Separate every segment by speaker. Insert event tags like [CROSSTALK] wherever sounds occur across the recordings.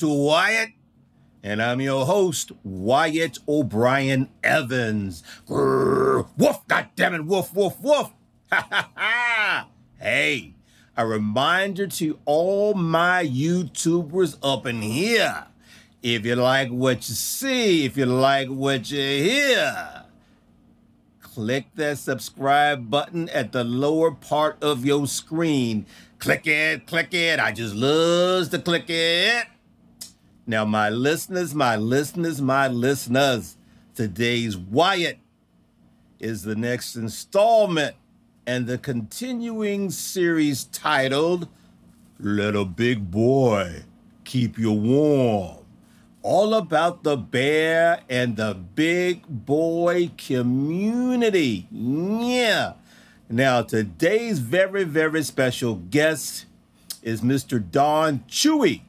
Speaker 1: to Wyatt, and I'm your host, Wyatt O'Brian Evans. Grrr, woof, goddammit, woof, woof, woof. Hey, a reminder to all my YouTubers up in here. If you like what you see, if you like what you hear, click that subscribe button at the lower part of your screen. Click it, click it. I just loves to click it. Now, my listeners, my listeners, my listeners, today's Wyatt is the next installment and the continuing series titled Little Big Boy Keep You Warm. All about the bear and the big boy community. Yeah. Now, today's very, very special guest is Mr. Don Chooi.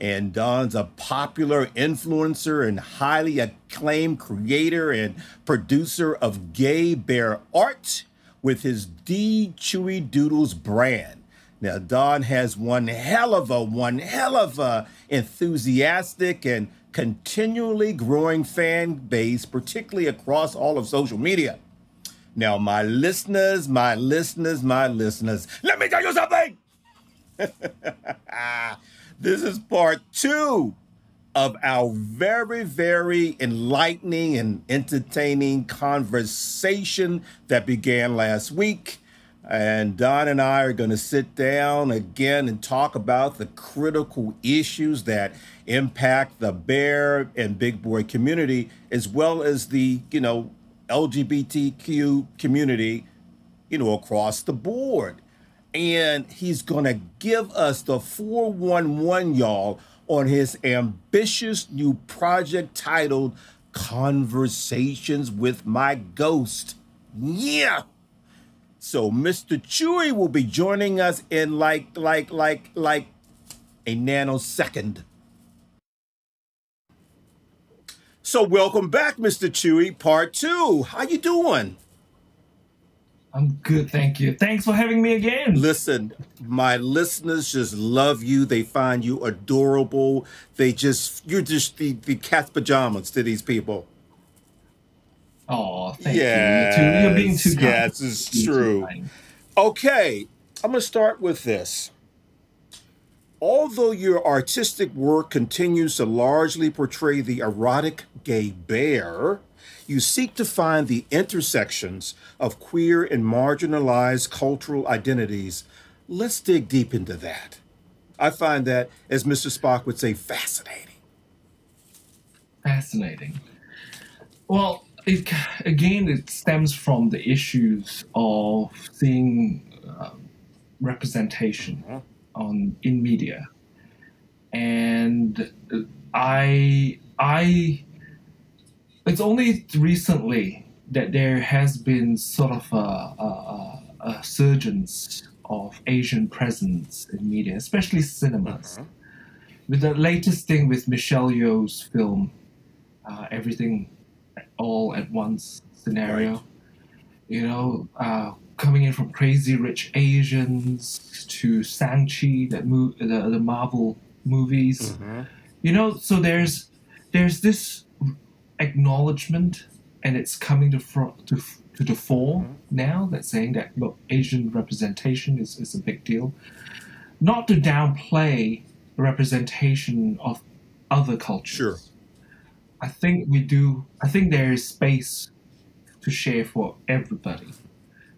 Speaker 1: And Don's a popular influencer and highly acclaimed creator and producer of gay bear art with his D Chooi Doodles brand. Now, Don has one hell of a, one hell of a enthusiastic and continually growing fan base, particularly across all of social media. Now, my listeners, my listeners, my listeners, let me tell you something. [LAUGHS] this is part two of our very, very enlightening and entertaining conversation that began last week. And Don and I are going to sit down again and talk about the critical issues that impact the bear and big boy community, as well as the, you know, LGBTQ community, you know, across the board. And he's going to give us the 411, y'all, on his ambitious new project titled Conversations with My Ghost. Yeah. So Mr. Chooi will be joining us in like like like like a nanosecond. So welcome back, Mr. Chooi, part two. How you doing?
Speaker 2: I'm good, thank you. Thanks for having me again.
Speaker 1: Listen, my listeners just love you. They find you adorable. They just you're just the, the cat's pajamas to these people.
Speaker 2: Oh, thank yes, you. You're, being too kind.
Speaker 1: Yes, it's true. Okay, I'm gonna start with this. Although your artistic work continues to largely portray the erotic gay bear, you seek to find the intersections of queer and marginalized cultural identities. Let's dig deep into that. I find that, as Mr. Spock would say, fascinating.
Speaker 2: Fascinating. Well, it, again, it stems from the issues of seeing uh, representation uh-huh. on in media, and I I it's only recently that there has been sort of a, a, a surgence of Asian presence in media, especially cinemas. Uh-huh. With the latest thing with Michelle Yeoh's film, uh, Everything All at Once scenario, right. you know, uh, coming in from Crazy Rich Asians to Shang-Chi, that mo- the, the Marvel movies. Uh-huh. You know, so there's there's this acknowledgement and it's coming to to, to the fore mm-hmm. now that's saying that look asian representation is, is a big deal. Not to downplay the representation of other cultures.
Speaker 1: Sure.
Speaker 2: I think we do i think there is space to share for everybody.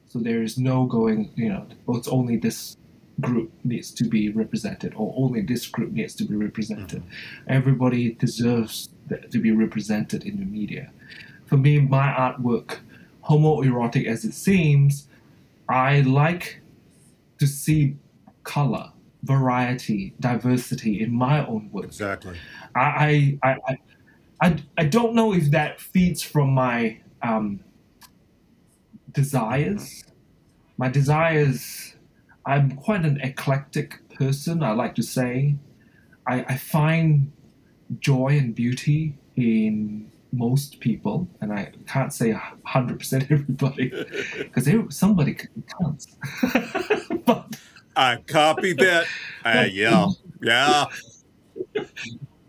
Speaker 2: So there is no going you know it's only this group needs to be represented or only this group needs to be represented. Mm-hmm. everybody deserves to be represented in the media. For me, my artwork, homoerotic as it seems, I like to see color, variety, diversity in my own work.
Speaker 1: Exactly.
Speaker 2: I I, I, I, I don't know if that feeds from my um, desires. My desires, I'm quite an eclectic person, I like to say. I, I find joy and beauty in most people, and I can't say hundred percent [LAUGHS] everybody [LAUGHS] because somebody can't. [LAUGHS]
Speaker 1: but I copy that. Uh, yeah, yeah.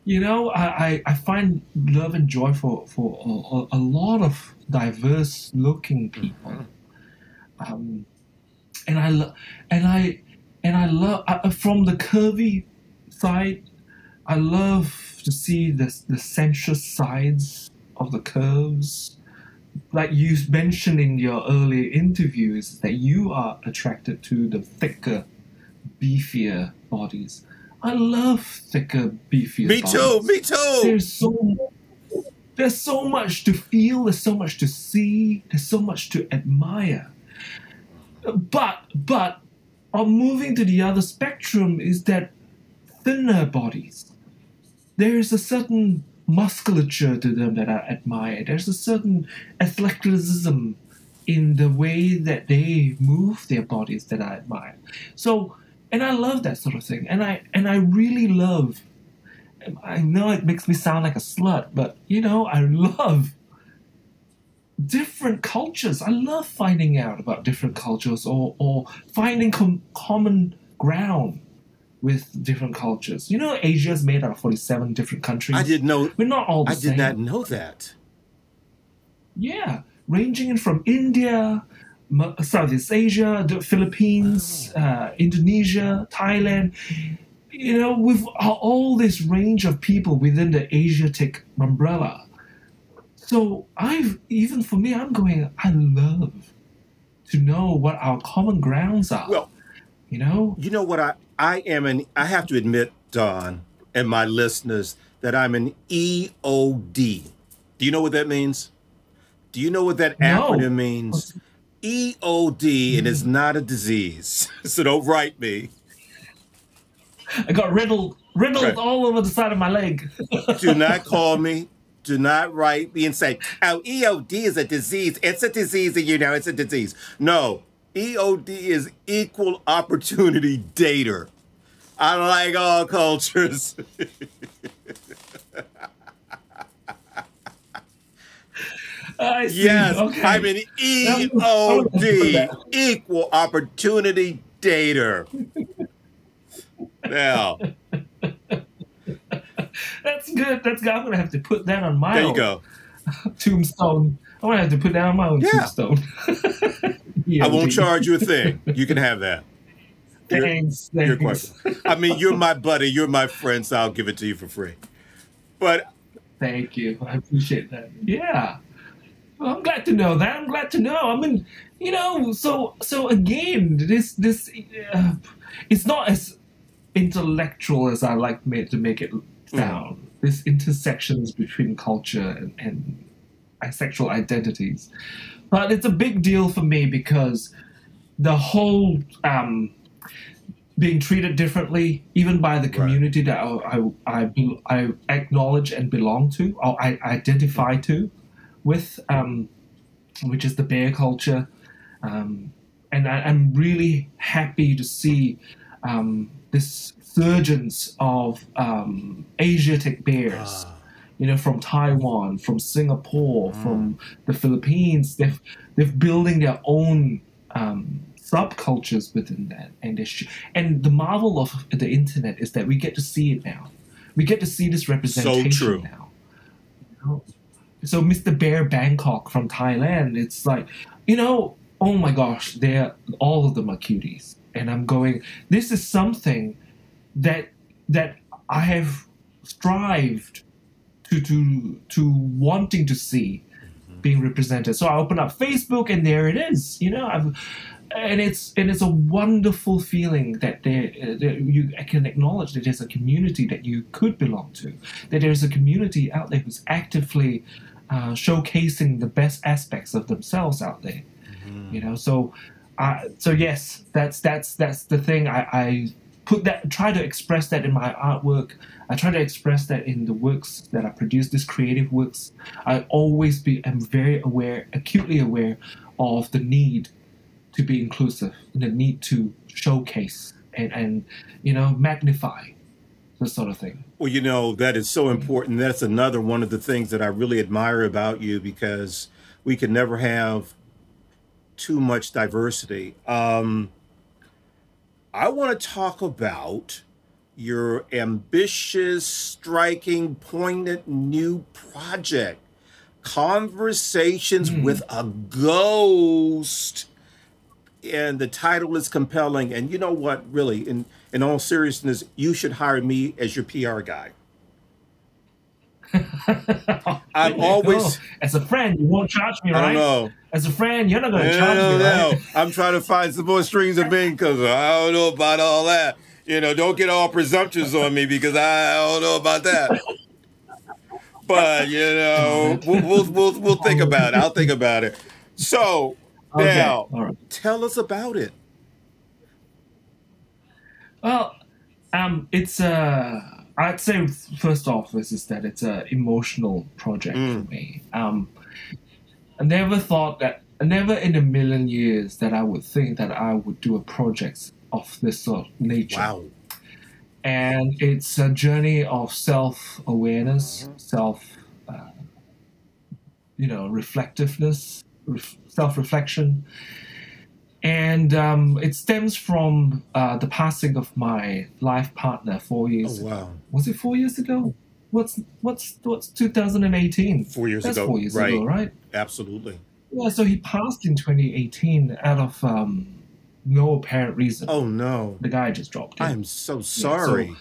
Speaker 2: You know, I, I find love and joy for for a, a lot of diverse looking people, mm-hmm. um, and I lo- and I and I love uh, from the curvy side. I love to see the the sensuous sides of the curves. Like you mentioned in your earlier interviews, that you are attracted to the thicker, beefier bodies. I love thicker, beefier.
Speaker 1: Me
Speaker 2: bodies.
Speaker 1: too. Me too.
Speaker 2: There's so there's so much to feel. There's so much to see. There's so much to admire. But but on moving to the other spectrum is that thinner bodies. There is a certain musculature to them that I admire. There's a certain athleticism in the way that they move their bodies that I admire. So, and I love that sort of thing. And I and I really love. I know it makes me sound like a slut, but you know I love different cultures. I love finding out about different cultures or or finding com- common ground with different cultures. You know, Asia is made out of 47 different countries.
Speaker 1: I didn't know.
Speaker 2: We're not all the
Speaker 1: I
Speaker 2: same.
Speaker 1: did not know that.
Speaker 2: Yeah, ranging in from India, Southeast Asia, the Philippines, oh. uh, Indonesia, Thailand. You know, with all this range of people within the Asiatic umbrella. So I've even for me, I'm going. I love to know what our common grounds are.
Speaker 1: Well,
Speaker 2: you know,
Speaker 1: you know what I I am an, I have to admit, Don, and my listeners, that I'm an EOD. Do you know what that means? Do you know what that no. acronym means? EOD, and it's not a disease. [LAUGHS] so don't write me.
Speaker 2: I got riddled, riddled right. all over the side of my leg. [LAUGHS]
Speaker 1: Do not call me. Do not write me and say, oh, EOD is a disease. It's a disease, and you know it's a disease. No, EOD is equal opportunity dater. I like all cultures.
Speaker 2: I
Speaker 1: yes,
Speaker 2: okay.
Speaker 1: I'm an EOD, equal opportunity dater. now.
Speaker 2: That's good. That's good. I'm gonna have to put that on my
Speaker 1: there you go.
Speaker 2: tombstone. I'm gonna have to put that on my own yeah. tombstone. [LAUGHS]
Speaker 1: I won't charge you a thing. You can have that.
Speaker 2: Thanks. You're, thanks.
Speaker 1: You're I mean, you're my buddy. You're my friend, so I'll give it to you for free. But
Speaker 2: thank you. I appreciate that. Yeah. Well, I'm glad to know that. I'm glad to know. I mean, you know, so so again, this this uh, it's not as intellectual as I like made to make it sound. Mm. This intersections between culture and, and sexual identities. But it's a big deal for me because the whole um, being treated differently, even by the community right. that I, I, I, acknowledge and belong to, or I identify to, with, um, which is the bear culture. Um, and I, am really happy to see um, this surgence of um, Asiatic bears. Ah you know, from Taiwan, from Singapore, mm. from the Philippines. They've they're building their own um, subcultures within that, and sh- and the marvel of the internet is that we get to see it now. We get to see this representation so true. now. You know? So Mr. Bear Bangkok from Thailand, it's like, you know, oh my gosh, they're all of them are cuties, and I'm going. This is something that that I have strived to to to wanting to see mm-hmm. being represented. So I open up Facebook and there it is. You know, I've, and it's and it's a wonderful feeling that there, that you can acknowledge that there's a community that you could belong to, that there's a community out there who's actively uh, showcasing the best aspects of themselves out there. Mm-hmm. You know, so. Uh, so yes, that's that's that's the thing. I, I put that try to express that in my artwork I try to express that in the works that I produce, these creative works. I always be am very aware, acutely aware of the need to be inclusive, the need to showcase and, and you know magnify this sort of thing.
Speaker 1: Well, you know, that is so important. That's another one of the things that I really admire about you because we can never have too much diversity. Um, I want to talk about your ambitious, striking, poignant new project Conversations
Speaker 2: Mm.
Speaker 1: with a Ghost. And the title is compelling. And you know what, really, in, in all seriousness, you should hire me as your PR guy. [LAUGHS] I'm always-
Speaker 2: go. as a friend, you won't charge me,
Speaker 1: I
Speaker 2: right?
Speaker 1: know.
Speaker 2: As a friend, you're not going to
Speaker 1: I
Speaker 2: charge
Speaker 1: don't
Speaker 2: me,
Speaker 1: know.
Speaker 2: right?
Speaker 1: I'm trying to find some more strings of income. I don't know about all that. You know, don't get all presumptuous on me because I don't know about that. But you know, we'll we'll we'll, we'll think about it. I'll think about it. So
Speaker 2: Okay,
Speaker 1: now,
Speaker 2: all right.
Speaker 1: tell us about it.
Speaker 2: Well, um, it's a. I'd say first off, this is that it's an emotional project
Speaker 1: Mm.
Speaker 2: for me. Um, I never thought that, never in a million years that I would think that I would do a project of this sort of nature.
Speaker 1: Wow.
Speaker 2: and it's a journey of self awareness, self, uh, you know, reflectiveness, ref- self reflection, and um, it stems from uh, the passing of my life partner four years.
Speaker 1: Oh
Speaker 2: ago.
Speaker 1: wow.
Speaker 2: Was it four years ago? What's what's what's 2018?
Speaker 1: Four years
Speaker 2: That's
Speaker 1: ago.
Speaker 2: four years
Speaker 1: right.
Speaker 2: ago, right?
Speaker 1: Absolutely.
Speaker 2: Yeah. So he passed in 2018 out of um, no apparent reason.
Speaker 1: Oh no.
Speaker 2: The guy just dropped.
Speaker 1: I am so sorry.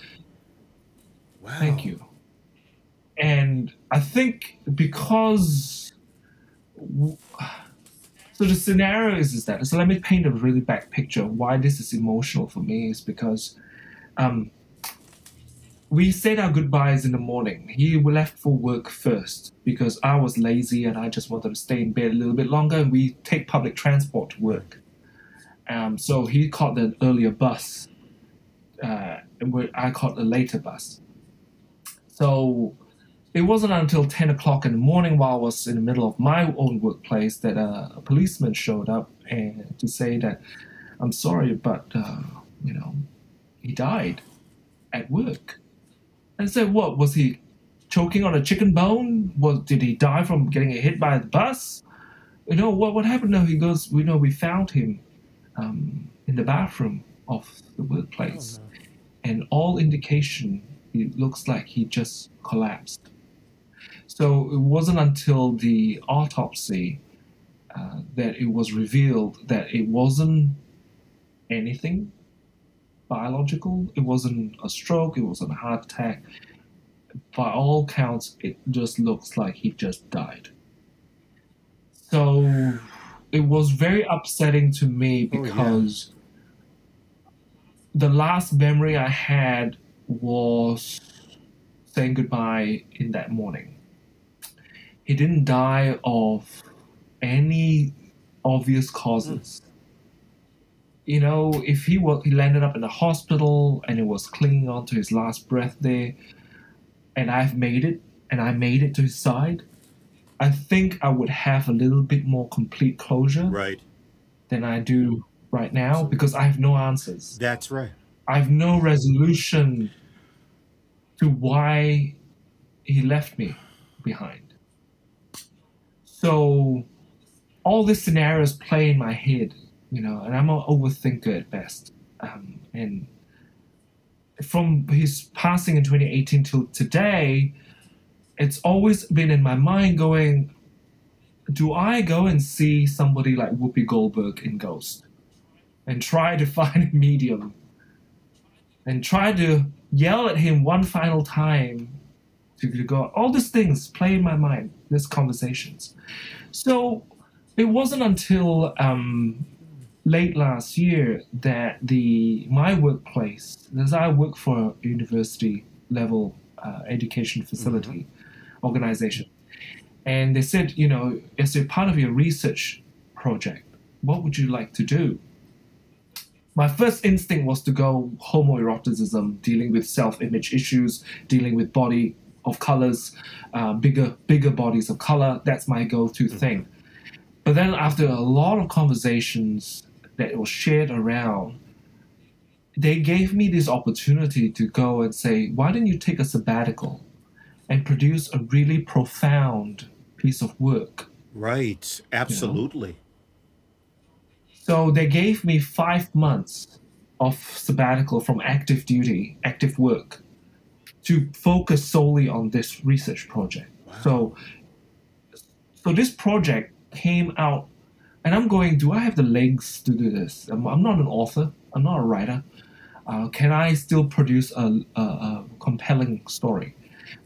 Speaker 1: wow.
Speaker 2: Thank you. And I think because so the scenario is, is that so let me paint a really bad picture why this is emotional for me is because um, we said our goodbyes in the morning. He left for work first because I was lazy and I just wanted to stay in bed a little bit longer and we take public transport to work. Um, so he caught the earlier bus uh, and I caught the later bus. So it wasn't until 10 o'clock in the morning while I was in the middle of my own workplace that uh, a policeman showed up and to say that I'm sorry, but, uh, you know, he died at work. And I said, what, was he choking on a chicken bone? Was, did he die from getting hit by the bus? You know, what, what happened? No, he goes, we know we found him um, in the bathroom of the workplace and all indication it looks like he just collapsed. So it wasn't until the autopsy uh, that it was revealed that it wasn't anything biological. It wasn't a stroke. It wasn't a heart attack. By all counts, it just looks like he just died. So it was very upsetting to me
Speaker 1: Oh, yeah.
Speaker 2: because the last memory I had was saying goodbye in that morning. He didn't die of any obvious causes. Hmm. You know, if he was he landed up in the hospital and he was clinging on to his last breath there, and I've made it, and I made it to his side, I think I would have a little bit more complete closure
Speaker 1: Right.
Speaker 2: than I do right now because I have no answers.
Speaker 1: That's right.
Speaker 2: I have no resolution to why he left me behind. So all these scenarios play in my head, you know, and I'm an overthinker at best. Um, and from his passing in 2018 till today, it's always been in my mind going, do I go and see somebody like Whoopi Goldberg in Ghost and try to [LAUGHS] find a medium and try to yell at him one final time to, to go all these things play in my mind these conversations. So it wasn't until um, late last year that the my workplace as i work for a university level uh, education facility organization and they said you know as a part of your research project what would you like to do? My first instinct was to go homoeroticism, dealing with self-image issues, dealing with body of colors, uh, bigger bigger bodies of color. That's my go-to thing. But then after a lot of conversations that were shared around, they gave me this opportunity to go and say, why don't you take a sabbatical and produce a really profound piece of work?
Speaker 1: Right. Absolutely.
Speaker 2: So they gave me five months of sabbatical from active duty, active work, to focus solely on this research project. So, so this project came out, and I'm going. Do I have the legs to do this? I'm, I'm not an author. I'm not a writer. Uh, can I still produce a, a, a compelling story?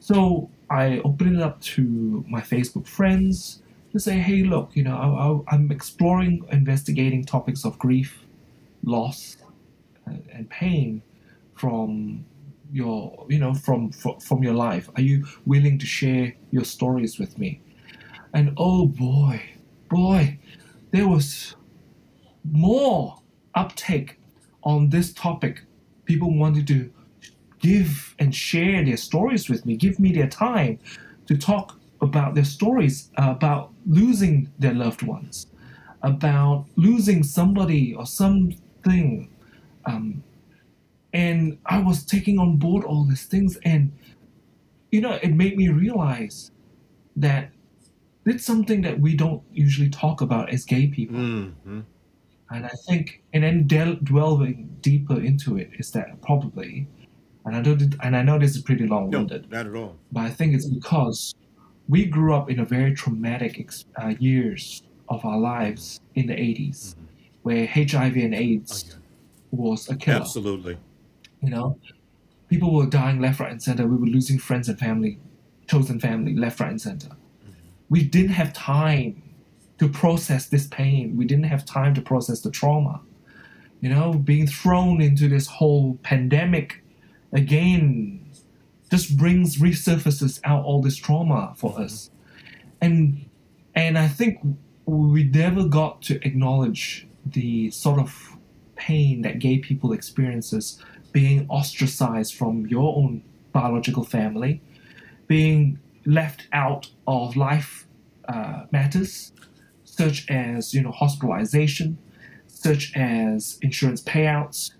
Speaker 2: So I opened it up to my Facebook friends to say, hey, look, you know, I, am exploring, investigating topics of grief, loss, and, and pain from your, you know, from, from your life. Are you willing to share your stories with me? And oh boy, boy, there was more uptake on this topic. People wanted to give and share their stories with me, give me their time to talk about their stories, about losing their loved ones, about losing somebody or something. Um, and I was taking on board all these things, and you know, it made me realize that it's something that we don't usually talk about as gay people.
Speaker 1: Mm-hmm.
Speaker 2: And I think, and then del- delving deeper into it is that probably, and I know, and I know this is pretty long-winded.
Speaker 1: No, not at all.
Speaker 2: But I think it's because we grew up in a very traumatic uh, years of our lives in the 80s mm-hmm. where hiv and aids oh, yeah. was a killer
Speaker 1: absolutely
Speaker 2: you know? People were dying left right and center. We were losing friends and family chosen family left right and center. Mm-hmm. we didn't have time to process this pain. We didn't have time to process the trauma. You know being thrown into this whole pandemic again just brings resurfaces out all this trauma for us. And and i think we never got to acknowledge the sort of pain that gay people experiences being ostracized from your own biological family being left out of life uh, matters such as you know hospitalization such as insurance payouts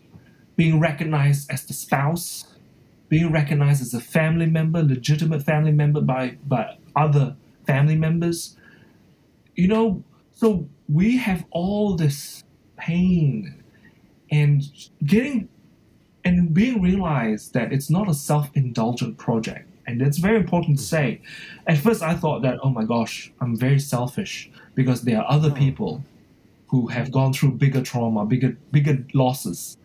Speaker 2: being recognized as the spouse being recognized as a family member, legitimate family member by by other family members. You know, so we have all this pain and getting and we realized that it's not a self-indulgent project. And it's very important to hmm. say. At first I thought that, oh my gosh, I'm very selfish because there are other hmm. people who have gone through bigger trauma, bigger bigger losses.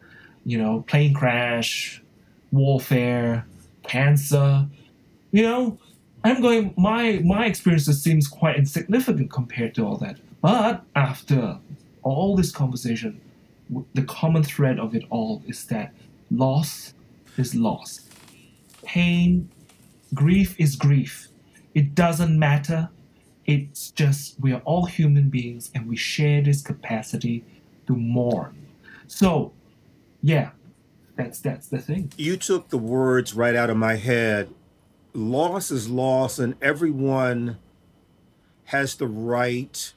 Speaker 2: You know, plane crash, warfare, cancer. You know, I'm going. My my experiences seems quite insignificant compared to all that. But after all this conversation, the common thread of it all is that loss is loss, pain, grief is grief. It doesn't matter. It's just we are all human beings and we share this capacity to mourn. So, yeah, that's that's the thing.
Speaker 1: You took the words right out of my head. Loss is loss, and everyone has the right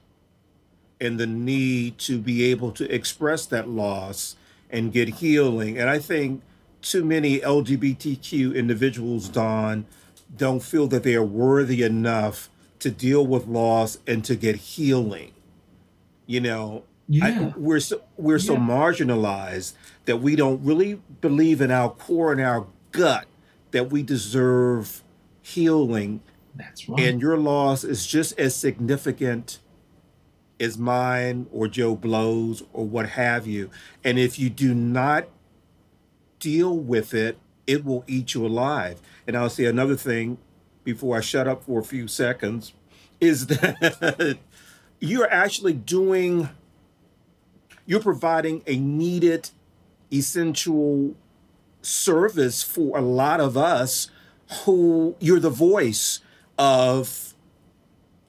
Speaker 1: and the need to be able to express that loss and get healing. And I think too many LGBTQ individuals, Don, don't feel that they are worthy enough to deal with loss and to get healing. You know,
Speaker 2: yeah.
Speaker 1: I, we're so, we're yeah. so marginalized that we don't really believe in our core and our gut that we deserve healing.
Speaker 2: That's right.
Speaker 1: And your loss is just as significant as mine or Joe Blow's or what have you. And if you do not deal with it, it will eat you alive. And I'll say another thing before I shut up for a few seconds is [LAUGHS] that you're actually doing you're providing a needed, essential service for a lot of us who you're the voice of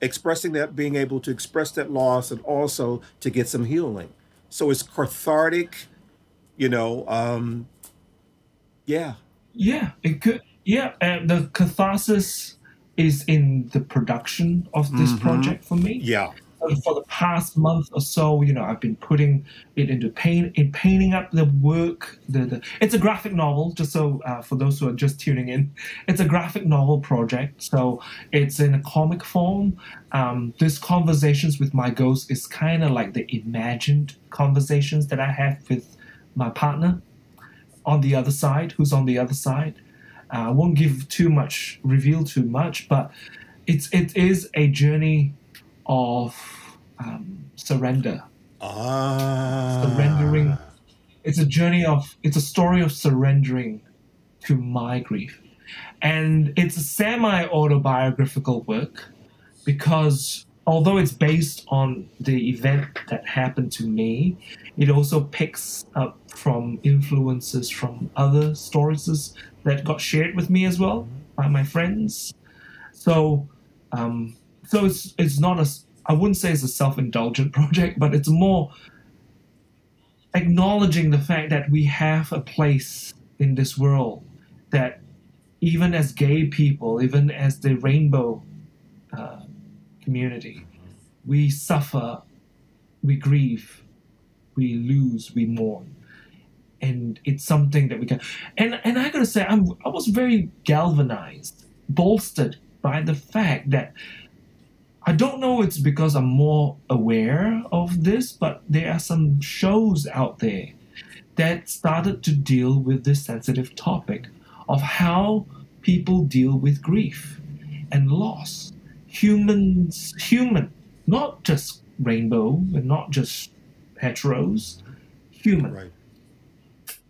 Speaker 1: expressing that, being able to express that loss and also to get some healing. So it's cathartic, you know. Um, yeah.
Speaker 2: Yeah, it could. Yeah, and the catharsis is in the production of this mm-hmm. project for me.
Speaker 1: Yeah.
Speaker 2: For the past month or so, you know, I've been putting it into paint, in painting up the work. The, the it's a graphic novel, just so uh, for those who are just tuning in, it's a graphic novel project. So it's in a comic form. Um, this conversations with my ghost is kind of like the imagined conversations that I have with my partner on the other side, who's on the other side. Uh, I won't give too much, reveal too much, but it's it is a journey of um, surrender.
Speaker 1: Ah.
Speaker 2: Surrendering. It's a journey of. It's a story of surrendering to my grief, and it's a semi autobiographical work because although it's based on the event that happened to me, it also picks up from influences from other stories that got shared with me as well by my friends. So, um, so it's it's not a I wouldn't say it's a self-indulgent [LAUGHS] project, but it's more acknowledging the fact that we have a place in this world that even as gay people, even as the rainbow uh, community, we suffer, we grieve, we lose, we mourn. And it's something that we can and and I gotta say I'm I was very galvanized, bolstered by the fact that I don't know it's because I'm more aware of this, but there are some shows out there that started to deal with this sensitive topic of how people deal with grief and loss. Humans, human, not just rainbow and not just heteros, human.
Speaker 1: Right.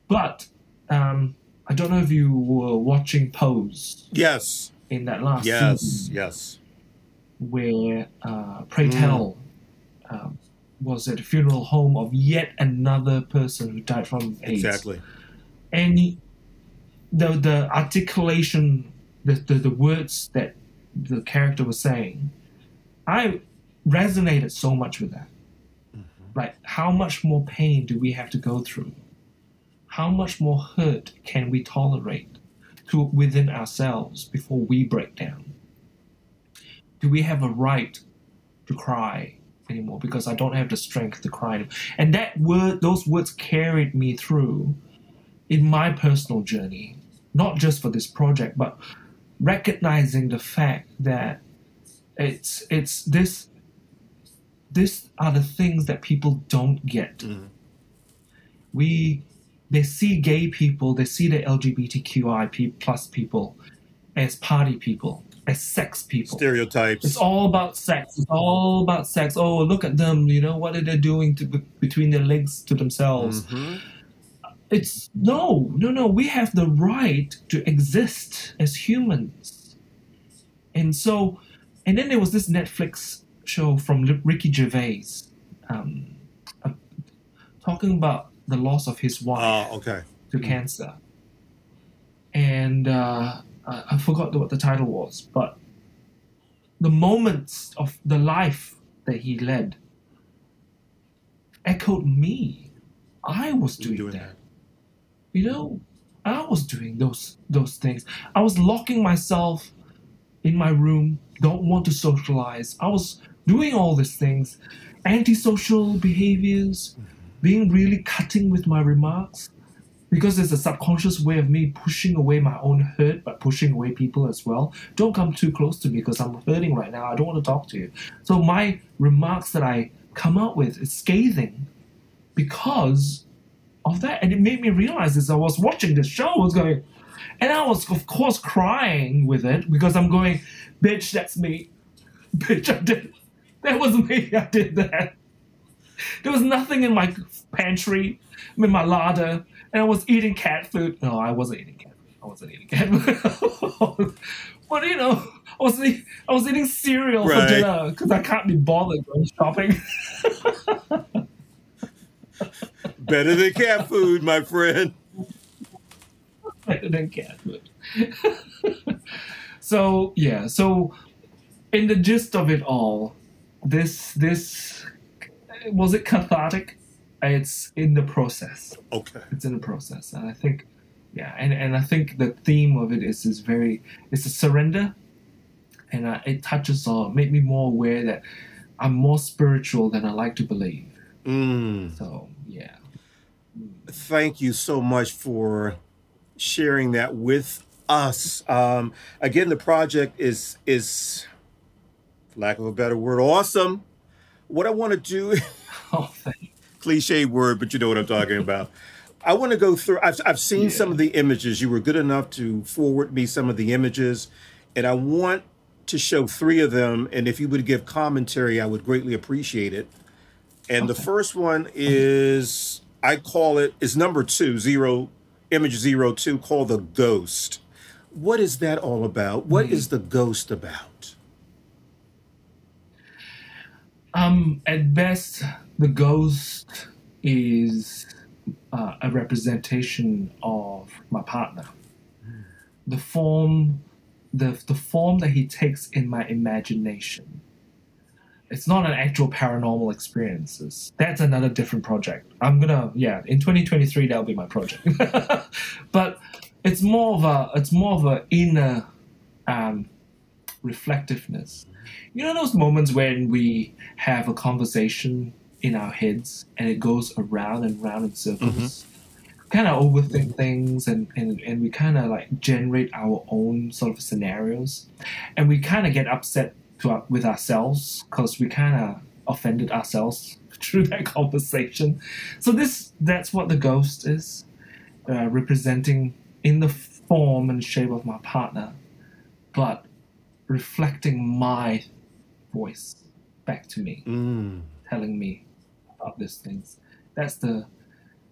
Speaker 2: But um, I don't know if you were watching Pose
Speaker 1: Yes.
Speaker 2: in that last
Speaker 1: Yes.
Speaker 2: season
Speaker 1: Yes.
Speaker 2: Where uh, Pray
Speaker 1: Mm.
Speaker 2: Tell um, was at a funeral home of yet another person who died from AIDS.
Speaker 1: Exactly.
Speaker 2: And he- the the articulation, the, the the words that the character was saying, I resonated so much with that. Like, how much more pain do we have to go through? How much more hurt can we tolerate to within ourselves before we break down? Do we have a right to cry anymore because I don't have the strength to cry. And that word, those words carried me through in my personal journey, not just for this project, but recognizing the fact that it's it's this this are the things that people don't get.
Speaker 1: Mhm.
Speaker 2: We they see gay people, they see the LGBTQI plus people as party people, as sex people.
Speaker 1: Stereotypes.
Speaker 2: It's all about sex. It's all about sex. Oh, look at them. You know what are they doing to between their legs to themselves?
Speaker 1: Mhm.
Speaker 2: It's no, no, no. We have the right to exist as humans. And so, and then there was this Netflix show from Ricky Gervais, um, uh, talking about the loss of his wife
Speaker 1: Ah, okay.
Speaker 2: to cancer. And uh, I, I forgot what the title was, but the moments of the life that he led echoed me. I was doing,
Speaker 1: Doing
Speaker 2: that.
Speaker 1: that.
Speaker 2: You know, I was doing those those things. I was locking myself in my room, don't want to socialize. I was doing all these things, antisocial behaviors, mm-hmm. being really cutting with my remarks, because there's a subconscious way of me pushing away my own hurt, but pushing away people as well. Don't come too close to me because I'm hurting right now. I don't want to talk to you. So my remarks that I come out with is scathing because of that. And it made me realize as I was watching the show, I was going, and I was, of course, crying with it because I'm going, bitch, that's me. Bitch, I did. [LAUGHS] That was me. I did that. There was nothing in my pantry, in my larder, and I was eating cat food. No, I wasn't eating cat food. I wasn't eating cat food. [LAUGHS] but you know, I was eating, I was eating cereal for dinner because I can't be bothered going shopping. [LAUGHS]
Speaker 1: Better than cat food, my friend. [LAUGHS]
Speaker 2: better than cat food. so yeah, so in the gist of it all, this this was it cathartic? It's in the process.
Speaker 1: Okay.
Speaker 2: It's in the process, and I think yeah, and, and I think the theme of it is is very it's a surrender, and uh, it touches on made me more aware that I'm more spiritual than I like to believe.
Speaker 1: Mm.
Speaker 2: So yeah.
Speaker 1: Thank you so much for sharing that with us. Um, again, the project is is, for lack of a better word, awesome. What I want to do, [LAUGHS]
Speaker 2: Oh, thank
Speaker 1: cliche word, but you know what I'm talking about. I want to go through. I've I've seen some of the images. You were good enough to forward me some of the images, and I want to show three of them. And if you would give commentary, I would greatly appreciate it. And the first one is I call it is number two, zero image zero two, called the ghost. What is that all about? What mm-hmm. is the ghost about?
Speaker 2: Um, at best, the ghost is uh, a representation of my partner. The form, the the form that he takes in my imagination. It's not an actual paranormal experiences. That's another different project. I'm gonna yeah. In 2023, that'll be my project. [LAUGHS] but it's more of a it's more of a inner um, reflectiveness. You know those moments when we have a conversation in our heads and it goes around and round in circles? Kind of overthink things and, and, and we kind of like generate our own sort of scenarios. And we kind of get upset to our, with ourselves because we kind of offended ourselves [LAUGHS] through that conversation. So this that's what the ghost is, uh, representing in the form and shape of my partner, but reflecting my voice back to me,
Speaker 1: Mm.
Speaker 2: telling me about these things. That's the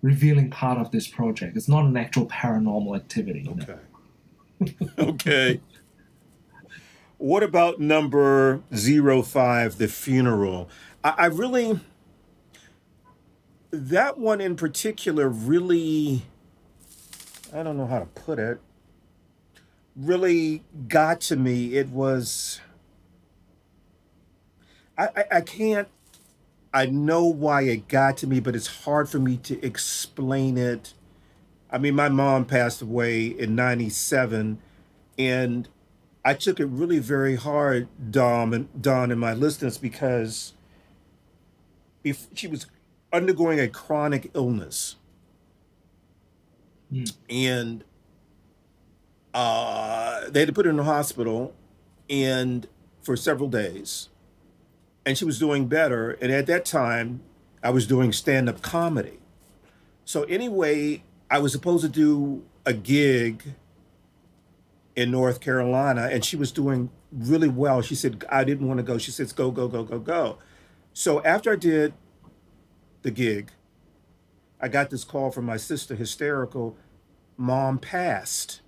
Speaker 2: revealing part of this project. It's not an actual paranormal activity.
Speaker 1: Okay. [LAUGHS] okay. What about number zero five, the funeral? I, I really, that one in particular really, I don't know how to put it, really got to me. It was, I, I, I can't, I know why it got to me, but it's hard for me to explain it. I mean, my mom passed away in 97 and I took it really very hard, Dom and Don and my listeners, because if she was undergoing a chronic illness.
Speaker 2: Mm.
Speaker 1: And they had to put her in the hospital and for several days. And she was doing better. And at that time, I was doing stand-up comedy. So anyway, I was supposed to do a gig in North Carolina, and she was doing really well. She said, I didn't want to go. She says, go, go, go, go, go. So after I did the gig, I got this call from my sister, hysterical, mom passed.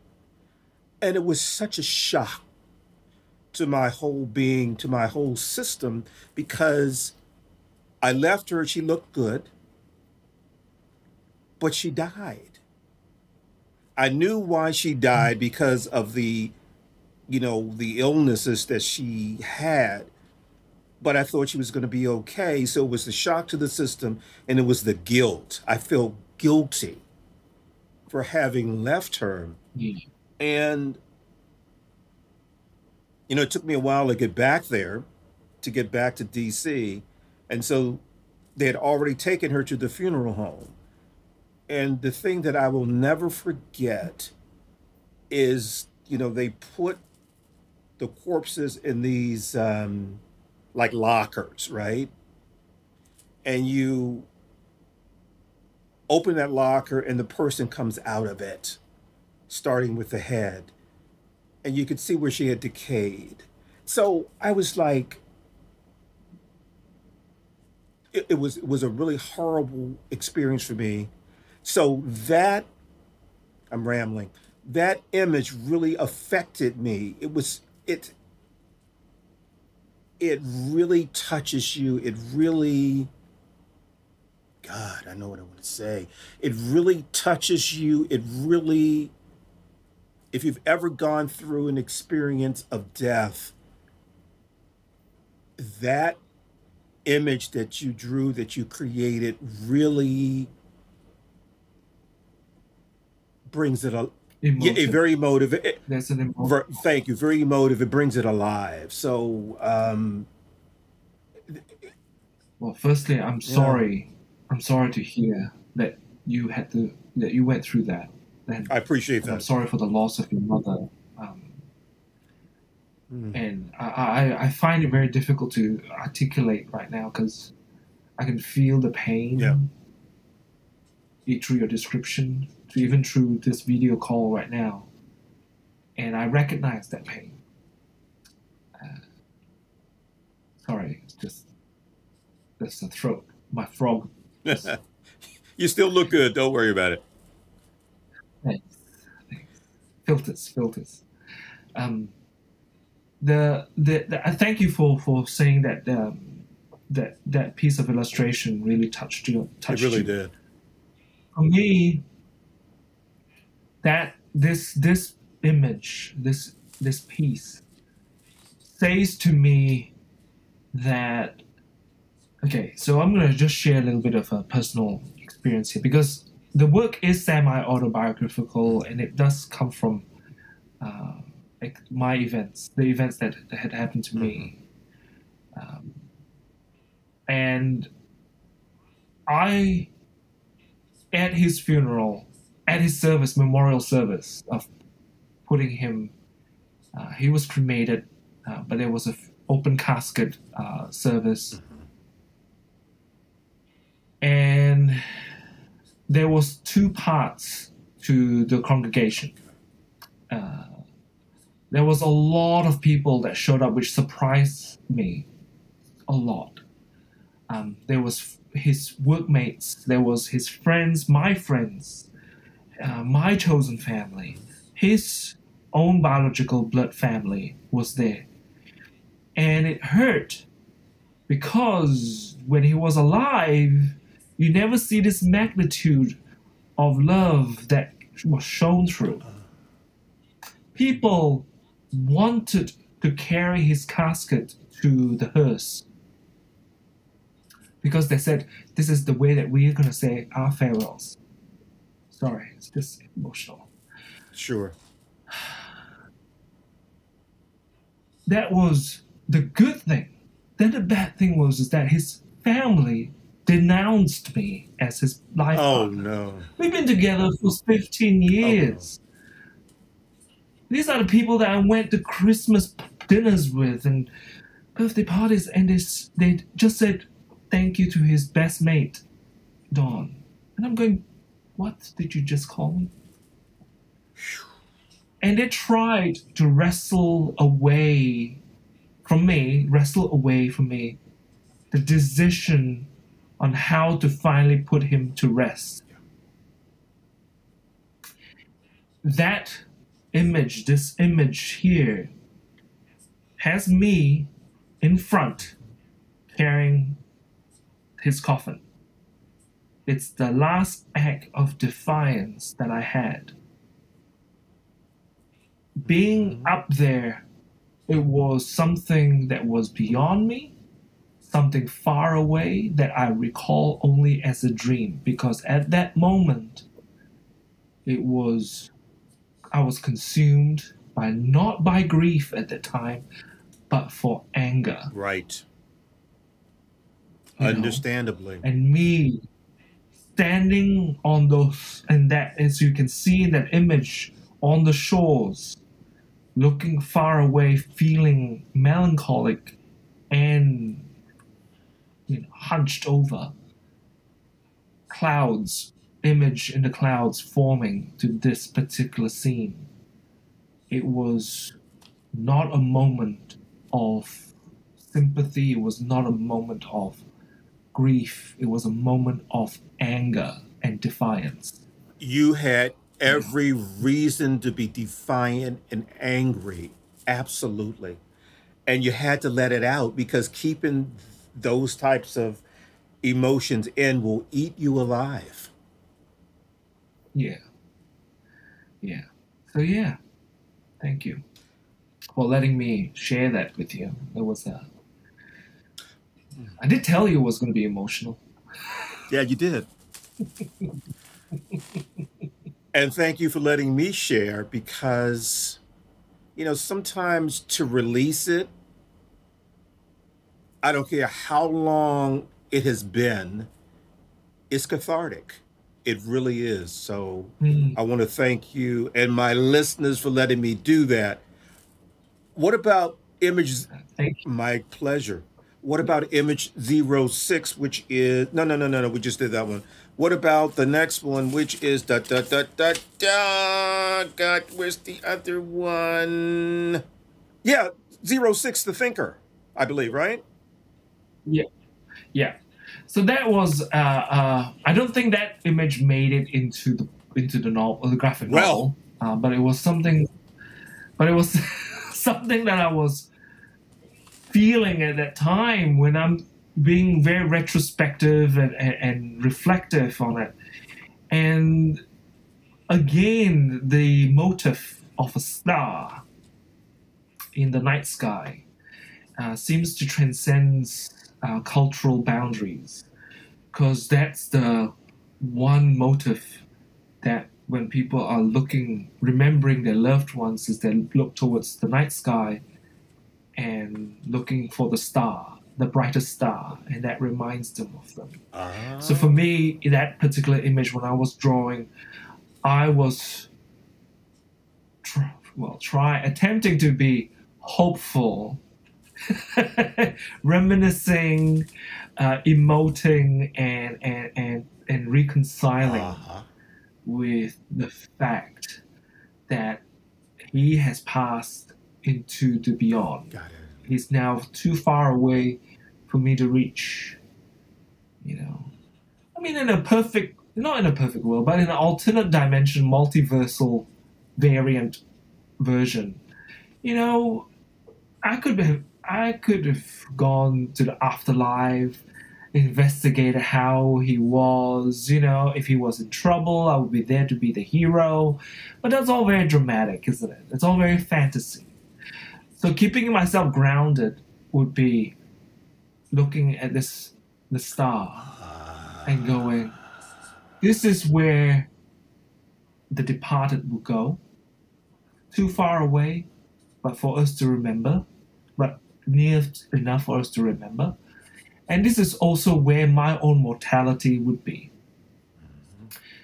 Speaker 1: And it was such a shock to my whole being, to my whole system, because I left her, she looked good, but she died. I knew why she died because of the, you know, the illnesses that she had. But I thought she was going to be okay. So it was the shock to the system and it was the guilt. I felt guilty for having left her.
Speaker 2: Yeah.
Speaker 1: And, you know, it took me a while to get back there, to get back to DC. And so they had already taken her to the funeral home. And the thing that I will never forget is, you know, they put the corpses in these um, like lockers, right? And you open that locker and the person comes out of it, starting with the head. And you could see where she had decayed. So I was like, it, it was it was a really horrible experience for me. So that I'm rambling. That image really affected me. It was it it really touches you. It really God, I know what I want to say. It really touches you. It really if you've ever gone through an experience of death, that image that you drew, that you created, really brings it a yeah, very emotive. It,
Speaker 2: There's an emotion.
Speaker 1: ver, thank you, very emotive. It brings it alive. So um,
Speaker 2: Well, firstly, I'm
Speaker 1: Yeah.
Speaker 2: sorry. I'm sorry to hear that you had to that you went through that. And,
Speaker 1: I appreciate
Speaker 2: and I'm
Speaker 1: that.
Speaker 2: sorry for the loss of your mother. Um,
Speaker 1: Mm.
Speaker 2: and I, I, I find it very difficult to articulate right now because I can feel the pain
Speaker 1: Yeah.
Speaker 2: through your description, to even through this video call right now, and I recognize that pain. Uh, sorry, it's just that's the throat, my frog. [LAUGHS]
Speaker 1: you still look good. Don't worry about it.
Speaker 2: Thanks. Thanks. Filters, filters. Um, the, the, the I thank you for for saying that um, that that piece of illustration really touched you.
Speaker 1: It
Speaker 2: Touched
Speaker 1: really
Speaker 2: you.
Speaker 1: did.
Speaker 2: For me, that this this image, this this piece, says to me that okay. So I'm gonna just share a little bit of a personal experience here because the work is semi autobiographical and it does come from uh, like my events, the events that, that had happened to me. Um, and I, at his funeral, at his service, memorial service of putting him, uh, he was cremated, uh, but there was a f- open casket uh, service. And there was two parts to the congregation. Uh, there was a lot of people that showed up, which surprised me a lot. Um, there was his workmates, there was his friends, my friends, uh, my chosen family, his own biological blood family was there, and it hurt because when he was alive, you never see this magnitude of love that was shown through. People wanted to carry his casket to the hearse because they said this is the way that we are going to say our farewells. Sorry, it's just emotional.
Speaker 1: Sure.
Speaker 2: That was the good thing. Then the bad thing was is that his family denounced me as his life
Speaker 1: Oh
Speaker 2: partner.
Speaker 1: no.
Speaker 2: We've been together for 15 years. Oh, no. These are the people that I went to Christmas dinners with and birthday parties, and they, they just said thank you to his best mate, Don. And I'm going, what did you just call me? And they tried to wrestle away from me, wrestle away from me, the decision on how to finally put him to rest. That image, this image here, has me in front carrying his coffin. It's the last act of defiance that I had. Being up there, it was something that was beyond me, something far away that I recall only as a dream because at that moment, it was, I was consumed by not by grief at the time, but for anger.
Speaker 1: Right.
Speaker 2: You know?
Speaker 1: Understandably.
Speaker 2: and me standing on those and that as you can see in that image on the shores looking far away feeling melancholic and you know, hunched over clouds image in the clouds forming to this particular scene it was not a moment of sympathy it was not a moment of grief. It was a moment of anger and defiance.
Speaker 1: You had every reason to be defiant and angry. Absolutely. And you had to let it out because keeping those types of emotions in will eat you alive.
Speaker 2: Yeah. Yeah. So yeah. Thank you for letting me share that with you. It was uh I did tell you it was gonna be emotional.
Speaker 1: Yeah, you did. and thank you for letting me share because, you know, sometimes to release it, I don't care how long it has been, it's cathartic. It really is. So
Speaker 2: Mm.
Speaker 1: I want to thank you and my listeners for letting me do that. What about image?
Speaker 2: Thank you.
Speaker 1: My pleasure. What about image zero six, which is no, no, no, no, no. We just did that one. What about the next one, which is da da da da da? God, where's the other one? Yeah, zero six, the thinker, I believe, right?
Speaker 2: Yeah. Yeah. So that was uh, uh, I don't think that image made it into the into the novel, the graphic
Speaker 1: Well.
Speaker 2: novel, uh, but it was something. But it was [LAUGHS] something that I was feeling at that time when I'm being very retrospective and, and, and reflective on it, and again the motif of a star in the night sky uh, seems to transcend uh, cultural boundaries because that's the one motive that when people are looking remembering their loved ones is they look towards the night sky and looking for the star the brightest star and that reminds them of them
Speaker 1: Ah.
Speaker 2: so for me, that particular image, when I was drawing, I was, tr- well, try attempting to be hopeful, [LAUGHS] reminiscing, uh, emoting, and and and and reconciling
Speaker 1: Uh-huh.
Speaker 2: with the fact that he has passed into the beyond
Speaker 1: Got it.
Speaker 2: he's now too far away for me to reach. You know, I mean, in a perfect, not in a perfect world, but in an alternate dimension, multiversal variant version, you know, I could have, I could have gone to the afterlife, investigated how he was. You know, if he was in trouble, I would be there to be the hero. But that's all very dramatic, isn't it? It's all very fantasy. So keeping myself grounded would be looking at this the star and going, this is where the departed will go. Too far away, but for us to remember, but near enough for us to remember. And this is also where my own mortality would be.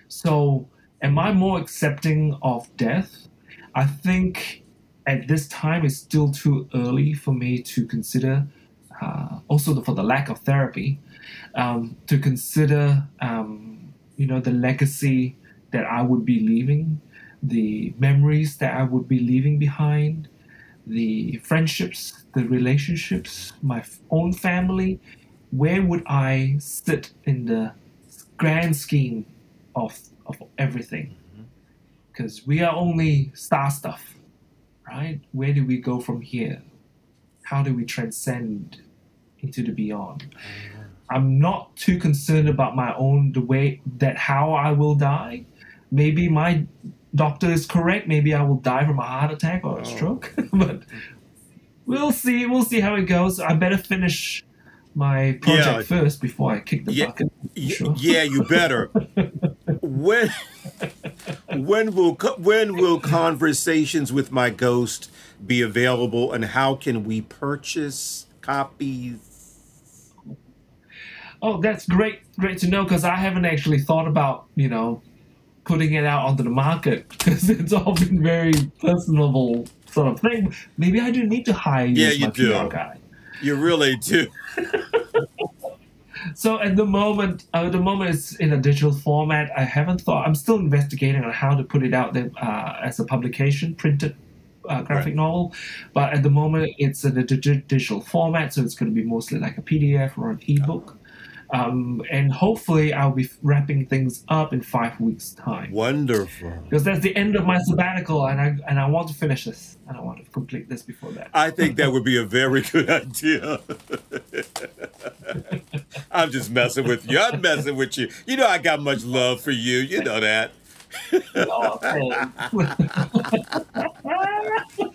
Speaker 2: So, am I more accepting of death? I think at this time it's still too early for me to consider, uh, also for the lack of therapy, um, to consider, um, you know, the legacy that I would be leaving, the memories that I would be leaving behind, the friendships, the relationships, my own family. Where would I sit in the grand scheme of of everything? Mm-hmm. Because we are only star stuff, right? Where do we go from here? How do we transcend into the beyond? I'm not too concerned about my own the way that how I will die. Maybe my doctor is correct. Maybe I will die from a heart attack or a
Speaker 1: Oh.
Speaker 2: stroke. [LAUGHS] but we'll see. We'll see how it goes. I better finish my project
Speaker 1: Yeah.
Speaker 2: first before I kick the
Speaker 1: Yeah.
Speaker 2: bucket. Sure.
Speaker 1: Yeah, you better. [LAUGHS] when when will when will conversations with my ghost be available, and how can we purchase copies?
Speaker 2: Oh, that's great. Great to know because I haven't actually thought about you know putting it out onto the market because [LAUGHS] it's all been very personable sort of thing. Maybe I do need to hire you
Speaker 1: Yeah,
Speaker 2: as
Speaker 1: you
Speaker 2: my
Speaker 1: do.
Speaker 2: PR guy.
Speaker 1: You really do. [LAUGHS]
Speaker 2: So at the moment, uh, the moment it's in a digital format. I haven't thought. I'm still investigating on how to put it out there uh, as a publication, printed uh, graphic
Speaker 1: Right.
Speaker 2: novel. But at the moment, it's in a digital format, so it's going to be mostly like a PDF or an ebook. Um, and hopefully, I'll be wrapping things up in five weeks' time
Speaker 1: Wonderful.
Speaker 2: because that's the end of my sabbatical, and I and I want to finish this, and I want to complete this before that.
Speaker 1: I think that would be a very good idea. [LAUGHS] I'm just messing with you. I'm messing with you. You know I got much love for you. You know that. [LAUGHS]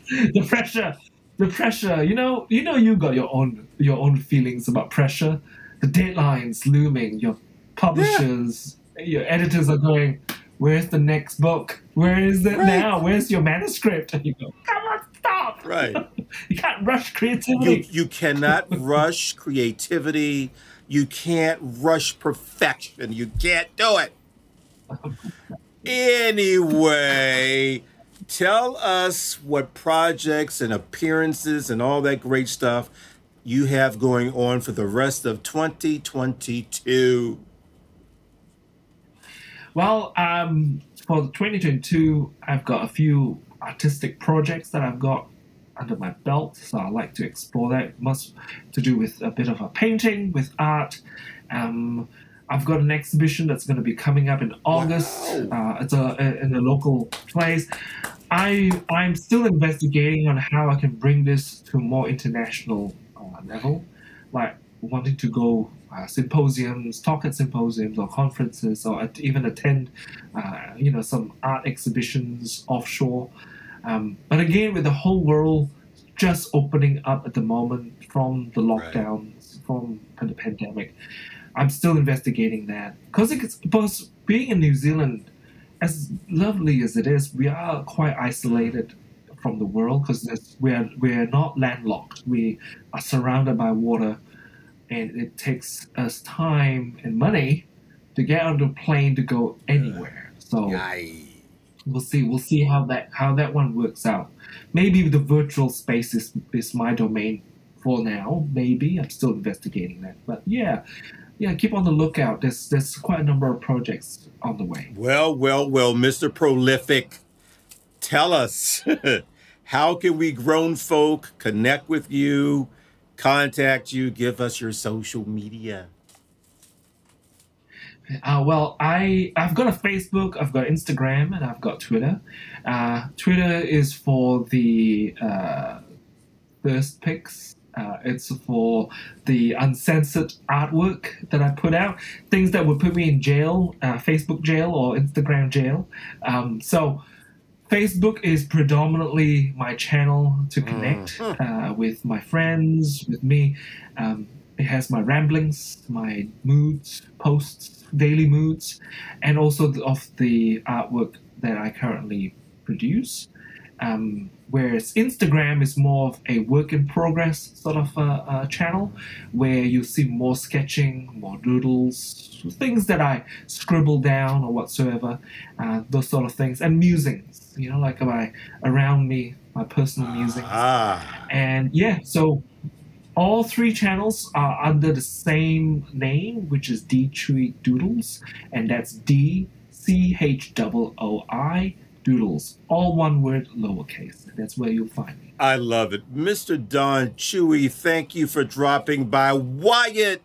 Speaker 2: The pressure, the pressure. You know, you know, you got your own your own feelings about pressure. The deadlines looming. Your publishers, your editors are going. Where's the next book? Where is it
Speaker 1: Right.
Speaker 2: now? Where's your manuscript? And you go, come on, stop!
Speaker 1: Right. [LAUGHS]
Speaker 2: You can't rush
Speaker 1: You
Speaker 2: creativity.
Speaker 1: you cannot rush creativity. You can't rush perfection. You can't do it. Anyway, tell us what projects and appearances and all that great stuff you have going on for the rest of 2022.
Speaker 2: Well, um, for 2022, I've got a few artistic projects that I've got under my belt, so I like to explore that. Must to do with a bit of a painting, with art. Um, I've got an exhibition that's going to be coming up in August.
Speaker 1: Wow.
Speaker 2: Uh, it's a, a in a local place. I I'm still investigating on how I can bring this to more international level, like wanting to go uh, symposiums, talk at symposiums or conferences, or at, even attend, uh, you know, some art exhibitions offshore. Um, but again, with the whole world just opening up at the moment from the
Speaker 1: Right.
Speaker 2: lockdowns, from the pandemic, I'm still investigating that because it's because being in New Zealand, as lovely as it is, we are quite isolated from the world because we're we're not landlocked. We are surrounded by water, and it takes us time and money to get on a plane to go anywhere. So
Speaker 1: Yay.
Speaker 2: we'll see we'll see how that how that one works out. Maybe the virtual space is, is my domain for now. Maybe I'm still investigating that, but yeah, yeah. Keep on the lookout. There's there's quite a number of projects on the way.
Speaker 1: Well, well, well, Mr. Prolific, tell us [LAUGHS] how can we grown folk connect with you, contact you, give us your social media.
Speaker 2: Uh, well, I I've got a Facebook, I've got Instagram, and I've got Twitter. Uh, Twitter is for the uh, thirst pics. Uh, it's for the uncensored artwork that I put out, things that would put me in jail, uh, Facebook jail or Instagram jail. Um, so, Facebook is predominantly my channel to connect uh, with my friends, with me. Um, it has my ramblings, my moods, posts, daily moods, and also of the artwork that I currently produce. Um, whereas Instagram is more of a work in progress sort of uh, uh, channel where you see more sketching, more doodles, things that I scribble down or whatsoever, uh, those sort of things, and musings, you know, like my around me, my personal music.
Speaker 1: Ah,
Speaker 2: And yeah, so all three channels are under the same name, which is D Chooi Doodles, and that's D C H O O I Doodles, all one word, lowercase. That's where you'll find me.
Speaker 1: I love it. Mr. Don Chooi, thank you for dropping by. Wyatt,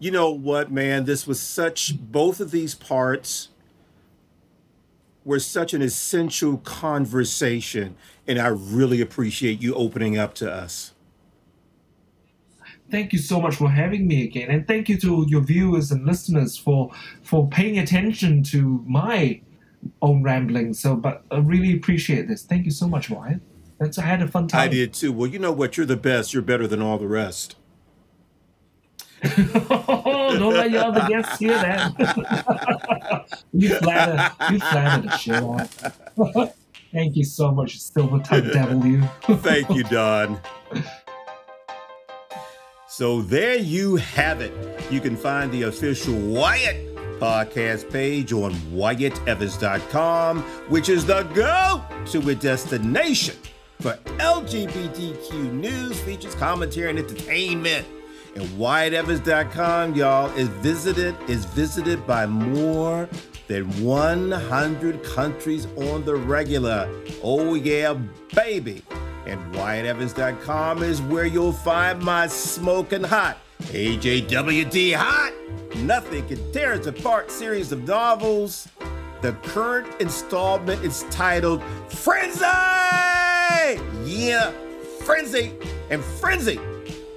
Speaker 1: you know what, man? This was such, both of these parts were such an essential conversation, and I really appreciate you opening up to us.
Speaker 2: Thank you so much for having me again, and thank you to your viewers and listeners for for paying attention to my own ramblings. So, but I really appreciate this. Thank you so much, Wyatt. That's I had a fun time.
Speaker 1: I did too. Well, you know what? You're the best. You're better than all the rest.
Speaker 2: Don't let your other guests hear that. [LAUGHS] you flatter, you flatter the shit out. [LAUGHS] Thank you so much, silver. You. [LAUGHS]
Speaker 1: Thank you, Don. So there you have it. You can find the official Wyatt podcast page on WyattEvans.com, which is the go to a destination for LGBTQ news, features, commentary, and entertainment. And WyattEvans.com, y'all, is visited is visited by more than 100 countries on the regular. Oh yeah, baby. And WyattEvans.com is where you'll find my smoking hot AJWD hot. Nothing can tear us apart series of novels. The current installment is titled Frenzy! Yeah, Frenzy! And Frenzy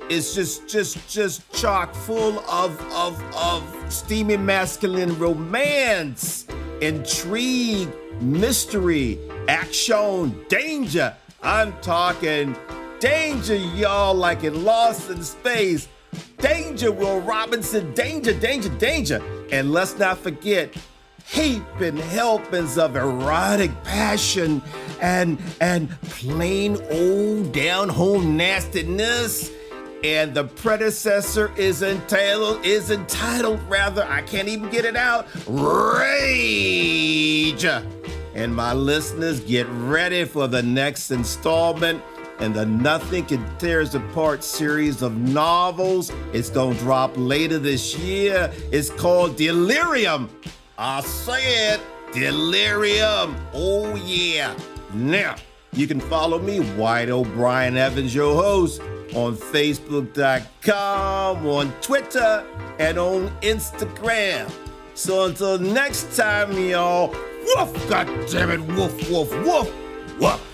Speaker 1: is just just just chock full of of of steamy masculine romance, intrigue, mystery, action, danger. I'm talking danger, y'all, like in Lost in Space. Danger, Will Robinson, danger, danger, danger. And let's not forget heaping helpings of erotic passion and and plain old down home nastiness and the predecessor is entitled is entitled rather I can't even get it out Rage. And my listeners get ready for the next installment in the Nothing Can Tear Us Apart series of novels. It's going to drop later this year. It's called Delirium. I said Delirium. Oh, yeah. Now, you can follow me, Wyatt O'Brian Evans, your host, on Facebook.com, on Twitter, and on Instagram. So until next time, y'all, woof, goddammit, woof, woof, woof, woof.